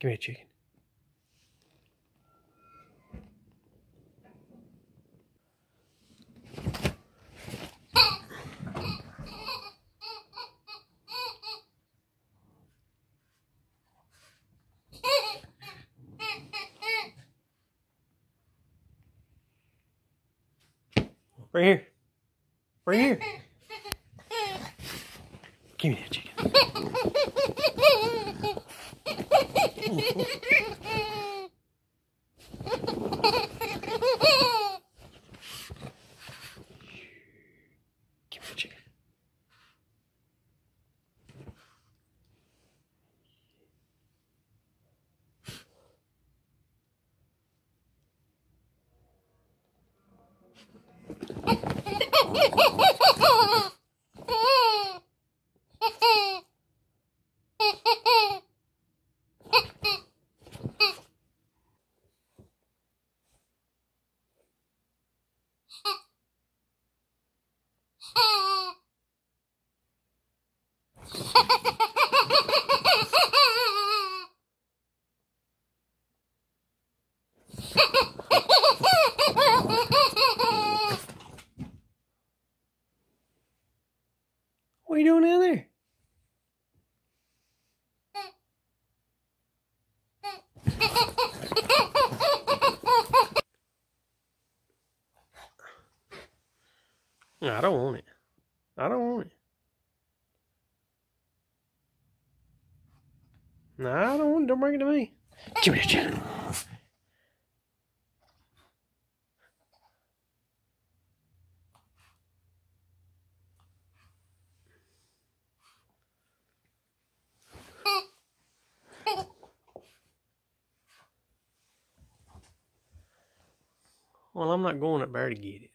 Come here, chicken. Right here. Right here. Give me that chicken. Me the chicken. What are you doing down there? No, I don't want it. I don't want it. No, I don't want it. Don't bring it to me. Give me that chicken. Well, I'm not going up there to get it.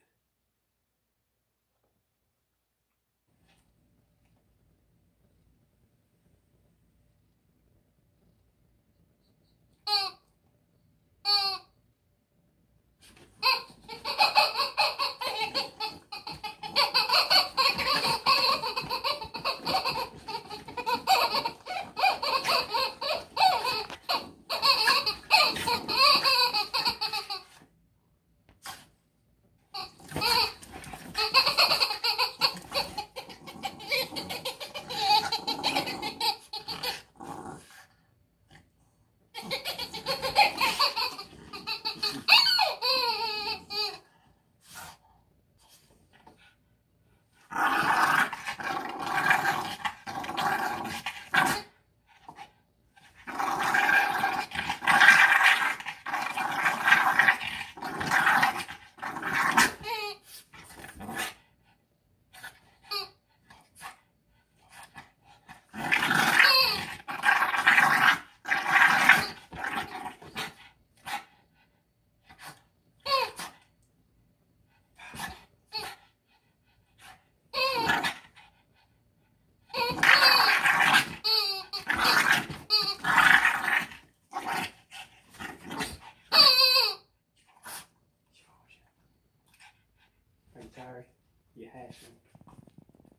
Hashing.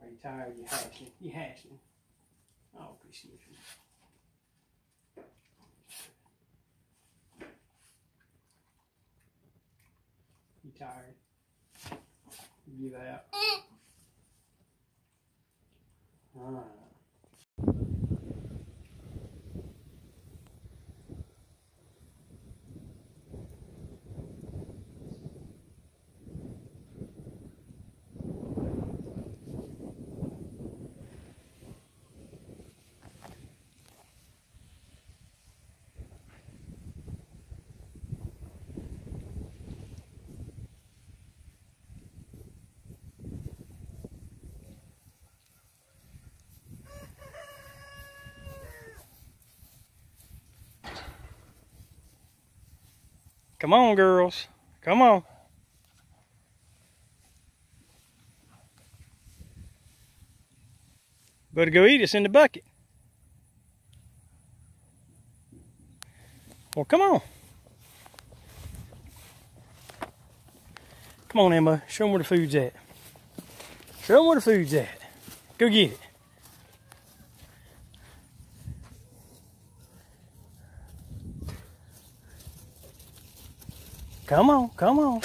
Are you tired? You hashing. You hashing. Oh, excuse me. You tired? You give out. Ah. Come on, girls. Come on. Better go eat. us in the bucket. Well, come on. Come on, Emma. Show them where the food's at. Show them where the food's at. Go get it. Come on, come on.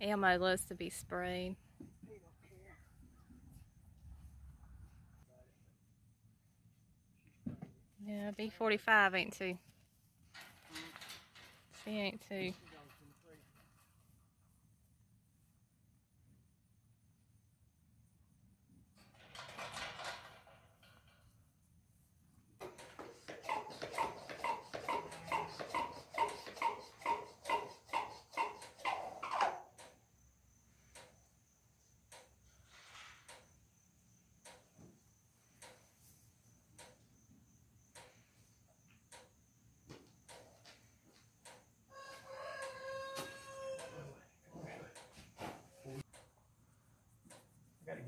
Elmo loves to be sprayed. Yeah, B45 ain't too. She ain't too.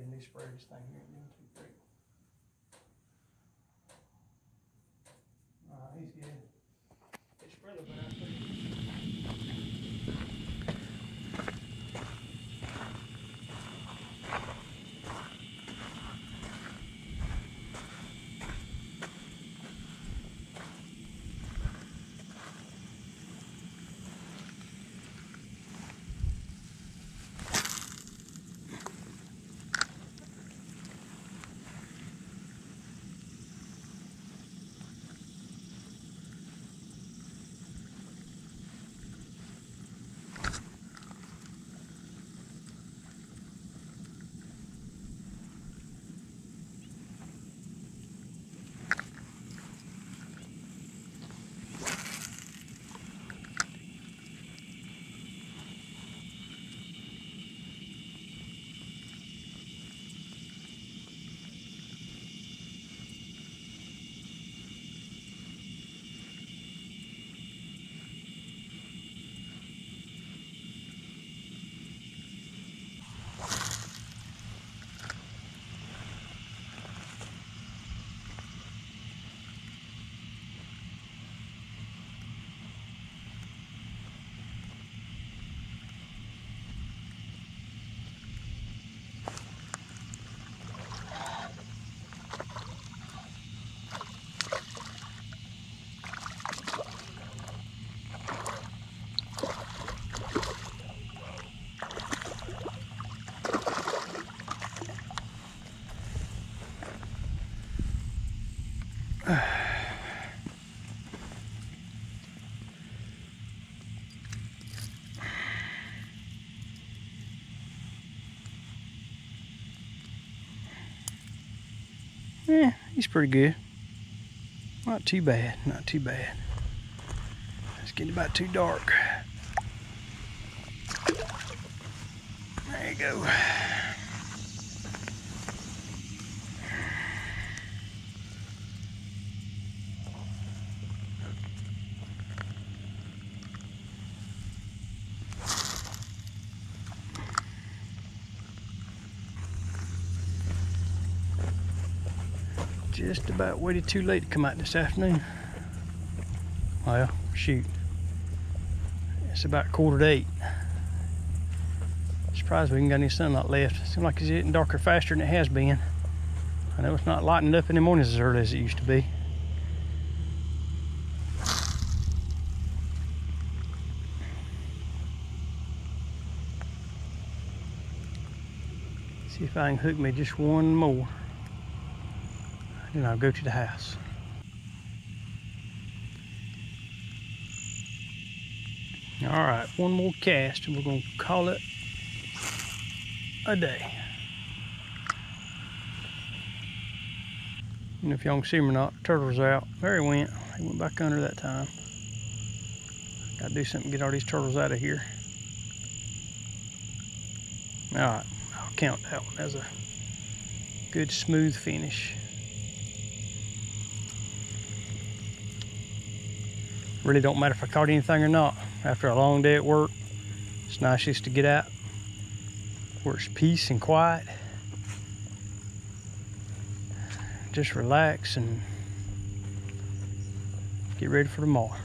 I gotta get a new spray this thing here. One, two, Yeah, he's pretty good. Not too bad, not too bad. It's getting about too dark. There you go. Just about waited too late to come out this afternoon. Oh, well, shoot. It's about quarter to eight. Surprised we ain't got any sunlight left. Seems like it's getting darker faster than it has been. I know it's not lighting up in the mornings as early as it used to be. See if I can hook me just one more. Then I'll go to the house. All right, one more cast and we're gonna call it a day. And if y'all can see them or not, the turtles out. There he went. He went back under that time. Gotta do something to get all these turtles out of here. All right, I'll count that one as a good smooth finish. Really don't matter if I caught anything or not. After a long day at work, it's nice just to get out where it's peace and quiet. Just relax and get ready for tomorrow.